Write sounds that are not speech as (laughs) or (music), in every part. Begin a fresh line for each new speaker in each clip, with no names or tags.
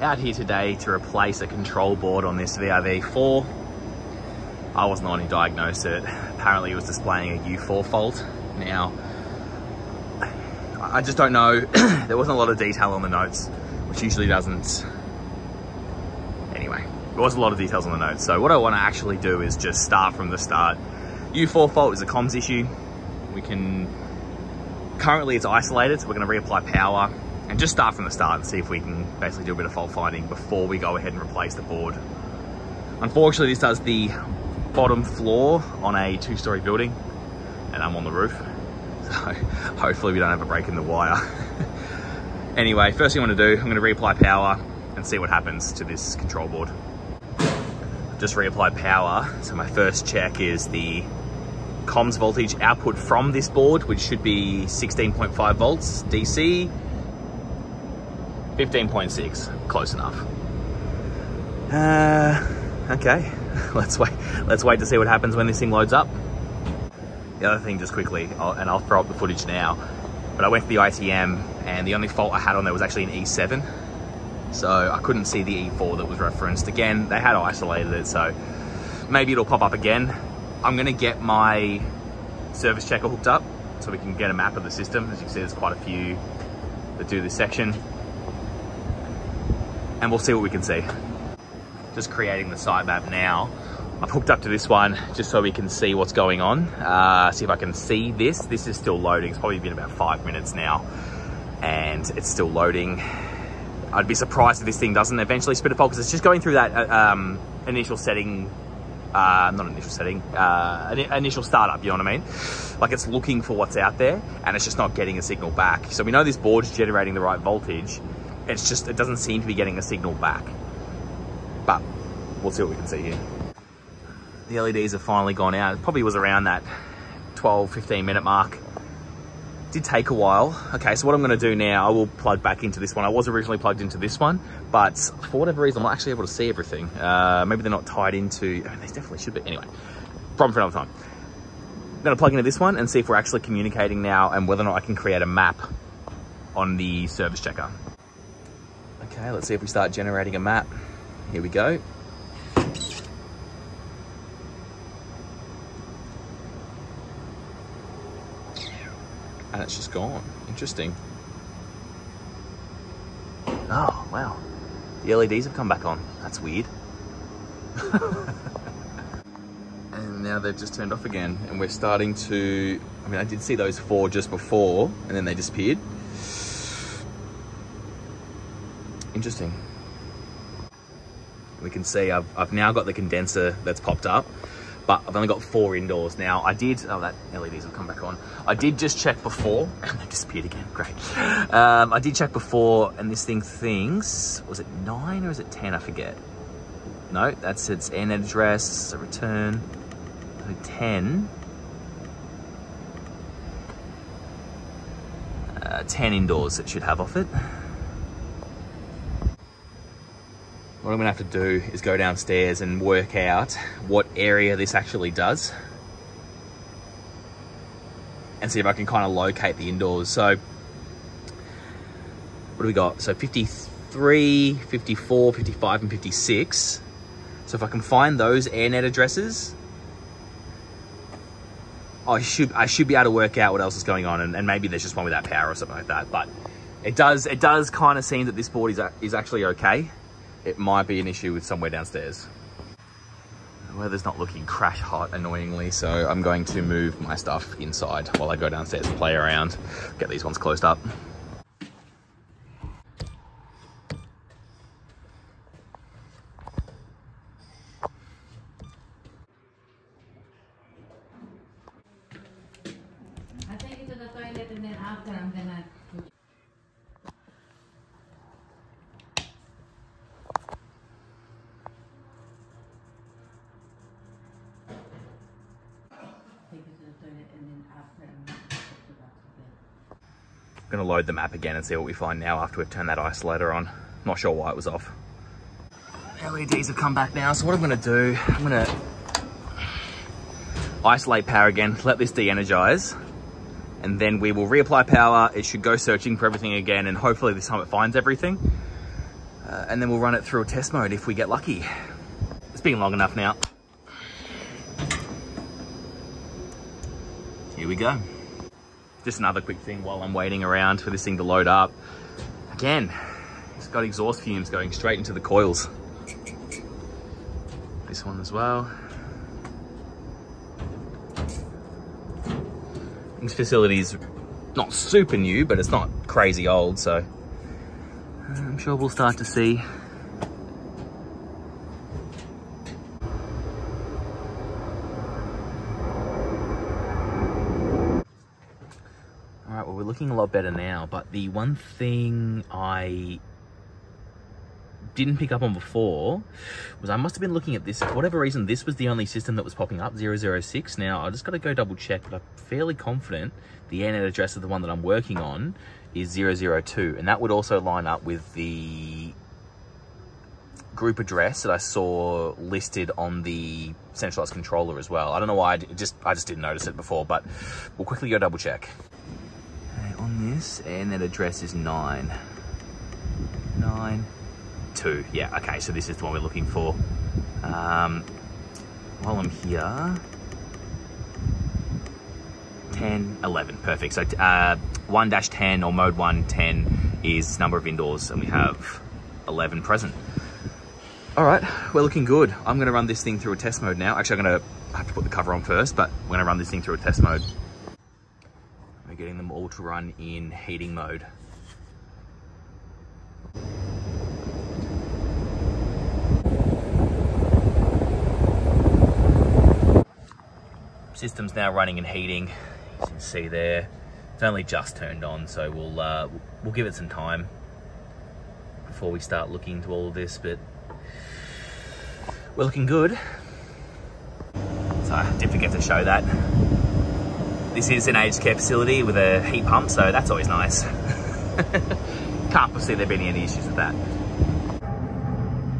out here today to replace a control board on this VRV4. I wasn't the one who diagnosed it. Apparently it was displaying a U4 fault. Now, I just don't know. (clears throat) there wasn't a lot of detail on the notes, which usually doesn't. Anyway, there wasn't a lot of details on the notes. So what I want to actually do is just start from the start. U4 fault is a comms issue. We can, currently it's isolated, so we're going to reapply power and just start from the start and see if we can basically do a bit of fault finding before we go ahead and replace the board. Unfortunately, this does the bottom floor on a two-story building and I'm on the roof. (laughs) So hopefully we don't have a break in the wire. (laughs) anyway, first thing I want to do, I'm going to reapply power and see what happens to this control board. Just reapply power. So my first check is the comms voltage output from this board, which should be 16.5 volts DC, 15.6, close enough. Uh, okay, (laughs) let's wait. Let's wait to see what happens when this thing loads up. The other thing, just quickly, I'll, and I'll throw up the footage now, but I went for the ITM and the only fault I had on there was actually an E7. So I couldn't see the E4 that was referenced. Again, they had isolated it, so maybe it'll pop up again. I'm gonna get my service checker hooked up so we can get a map of the system. As you can see, there's quite a few that do this section. And we'll see what we can see. Just creating the site map now. I've hooked up to this one just so we can see what's going on. Uh, see if I can see this. This is still loading. It's probably been about five minutes now and it's still loading. I'd be surprised if this thing doesn't eventually spit a fault because it's just going through that uh, um, initial setting, uh, not initial setting, uh, initial startup, you know what I mean? Like it's looking for what's out there and it's just not getting a signal back. So we know this board's generating the right voltage. It's just, it doesn't seem to be getting a signal back. But we'll see what we can see here the LEDs have finally gone out. It probably was around that 12, 15 minute mark. Did take a while. Okay, so what I'm gonna do now, I will plug back into this one. I was originally plugged into this one, but for whatever reason, I'm not actually able to see everything. Uh, maybe they're not tied into, I mean, they definitely should be. Anyway, problem for another time. I'm gonna plug into this one and see if we're actually communicating now and whether or not I can create a map on the service checker. Okay, let's see if we start generating a map. Here we go. and it's just gone. Interesting. Oh, wow. The LEDs have come back on. That's weird. (laughs) and now they've just turned off again and we're starting to, I mean, I did see those four just before and then they disappeared. Interesting. We can see I've, I've now got the condenser that's popped up but I've only got four indoors now. I did, oh, that LEDs have come back on. I did just check before, (laughs) and they disappeared again, great. Um, I did check before, and this thing thinks, was it nine or is it 10? I forget. No, that's its end address, a return, so 10. Uh, 10 indoors it should have off it. What I'm gonna have to do is go downstairs and work out what area this actually does and see if I can kind of locate the indoors. So what do we got? So 53, 54, 55, and 56. So if I can find those AirNet addresses, I should I should be able to work out what else is going on, and, and maybe there's just one without power or something like that. But it does it does kind of seem that this board is is actually okay it might be an issue with somewhere downstairs. The weather's not looking crash hot, annoyingly, so I'm going to move my stuff inside while I go downstairs and play around, get these ones closed up.
I to the toilet and then after I'm gonna
I'm gonna load the map again and see what we find now after we've turned that isolator on. Not sure why it was off. LEDs have come back now, so what I'm gonna do, I'm gonna isolate power again, let this de-energize, and then we will reapply power. It should go searching for everything again, and hopefully this time it finds everything. Uh, and then we'll run it through a test mode if we get lucky. It's been long enough now. Here we go. Just another quick thing while I'm waiting around for this thing to load up. Again, it's got exhaust fumes going straight into the coils. This one as well. This facility is not super new, but it's not crazy old, so uh, I'm sure we'll start to see All right, well, we're looking a lot better now, but the one thing I didn't pick up on before was I must have been looking at this. For whatever reason, this was the only system that was popping up, 006. Now, I just got to go double check, but I'm fairly confident the AirNet address of the one that I'm working on is 002. And that would also line up with the group address that I saw listed on the centralized controller as well. I don't know why, I just, I just didn't notice it before, but we'll quickly go double check. Okay, and that address is 9. 9 two. Yeah, okay, so this is the one we're looking for. Um, while I'm here, 10, 11, perfect. So uh, 1-10 or mode 1, 10 is number of indoors and we have 11 present. All right, we're looking good. I'm gonna run this thing through a test mode now. Actually, I'm gonna have to put the cover on first, but we're gonna run this thing through a test mode. Getting them all to run in heating mode. System's now running and heating. You can see there, it's only just turned on, so we'll uh, we'll give it some time before we start looking into all of this. But we're looking good. So I did forget to show that. This is an aged care facility with a heat pump, so that's always nice. (laughs) Can't foresee there being any issues with that.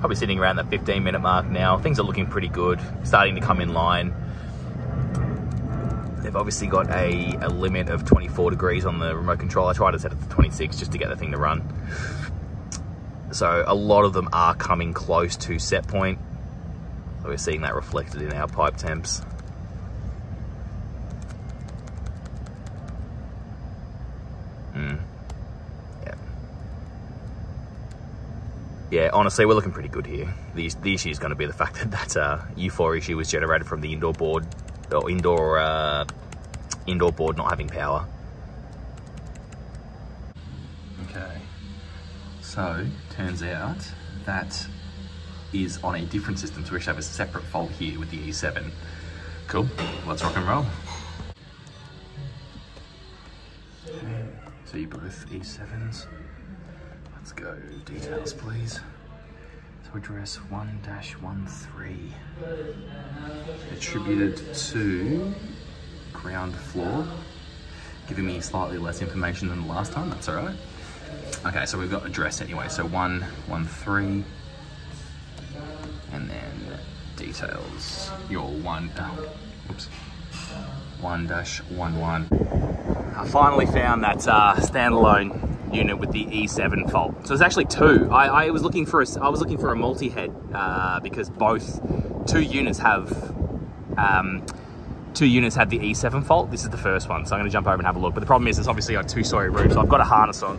Probably sitting around that 15 minute mark now. Things are looking pretty good, starting to come in line. They've obviously got a, a limit of 24 degrees on the remote control. I tried to set it to 26 just to get the thing to run. So a lot of them are coming close to set point. We're seeing that reflected in our pipe temps. Yeah, honestly, we're looking pretty good here. The, the issue is going to be the fact (laughs) that that uh, U4 issue was generated from the indoor board or indoor uh, indoor board not having power. Okay, so turns out that is on a different system, so we actually have a separate fault here with the E7. Cool, let's rock and roll. So you both E7s. Go, details please. So address 1-13 attributed to ground floor, giving me slightly less information than the last time, that's all right. Okay, so we've got address anyway, so 113 and then details, your one, uh, oops, 1-11. I finally found that uh, standalone unit with the E7 fault. So there's actually two. I, I was looking for a, I was looking for a multi-head uh, because both two units have um, two units had the E7 fault. This is the first one, so I'm going to jump over and have a look. But the problem is, it's obviously got two-story roof, so I've got a harness on.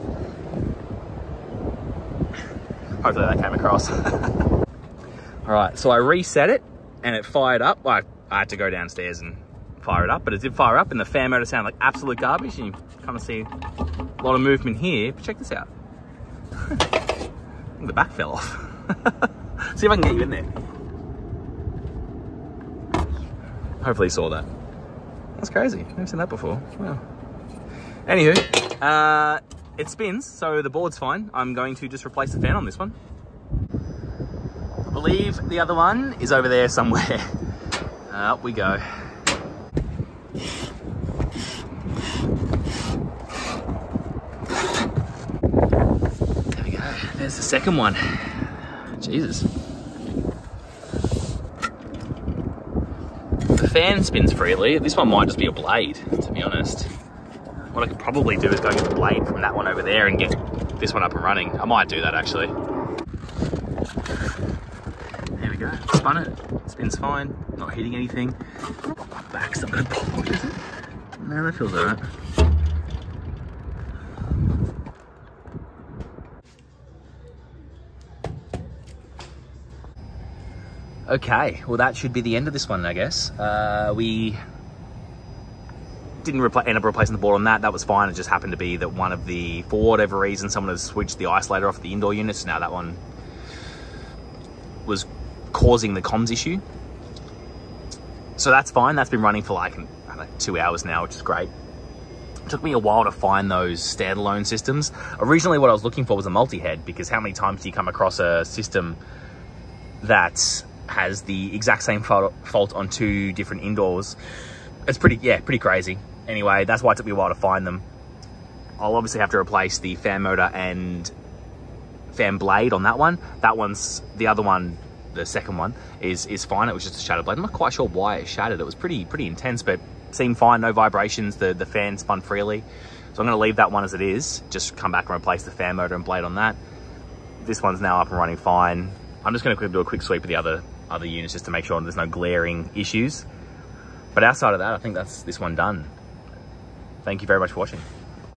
Hopefully that came across. (laughs) All right, so I reset it and it fired up. I, I had to go downstairs and fire it up, but it did fire up and the fan motor sounded like absolute garbage. And you kind of see a lot of movement here, but check this out. (laughs) the back fell off. (laughs) see if I can get you in there. Hopefully you saw that. That's crazy. Never seen that before. Wow. Anywho, uh, it spins, so the board's fine. I'm going to just replace the fan on this one. I believe the other one is over there somewhere. (laughs) Up we go. There we go. There's the second one. Jesus. The fan spins freely. This one might just be a blade, to be honest. What I could probably do is go get the blade from that one over there and get this one up and running. I might do that actually. There we go. Spun it. Spins fine. Not hitting anything. Back's not gonna pull, is it? No, that feels alright. Okay, well that should be the end of this one, I guess. Uh, we didn't end up replacing the board on that. That was fine. It just happened to be that one of the, for whatever reason, someone has switched the isolator off the indoor units. Now that one was causing the comms issue. So that's fine. That's been running for like know, two hours now, which is great. It took me a while to find those standalone systems. Originally, what I was looking for was a multi-head because how many times do you come across a system that has the exact same fault on two different indoors? It's pretty, yeah, pretty crazy. Anyway, that's why it took me a while to find them. I'll obviously have to replace the fan motor and fan blade on that one. That one's, the other one, the second one, is is fine. It was just a shattered blade. I'm not quite sure why it shattered. It was pretty pretty intense, but seemed fine, no vibrations. The, the fan spun freely. So I'm gonna leave that one as it is. Just come back and replace the fan motor and blade on that. This one's now up and running fine. I'm just gonna do a quick sweep of the other, other units just to make sure there's no glaring issues. But outside of that, I think that's this one done. Thank you very much for watching.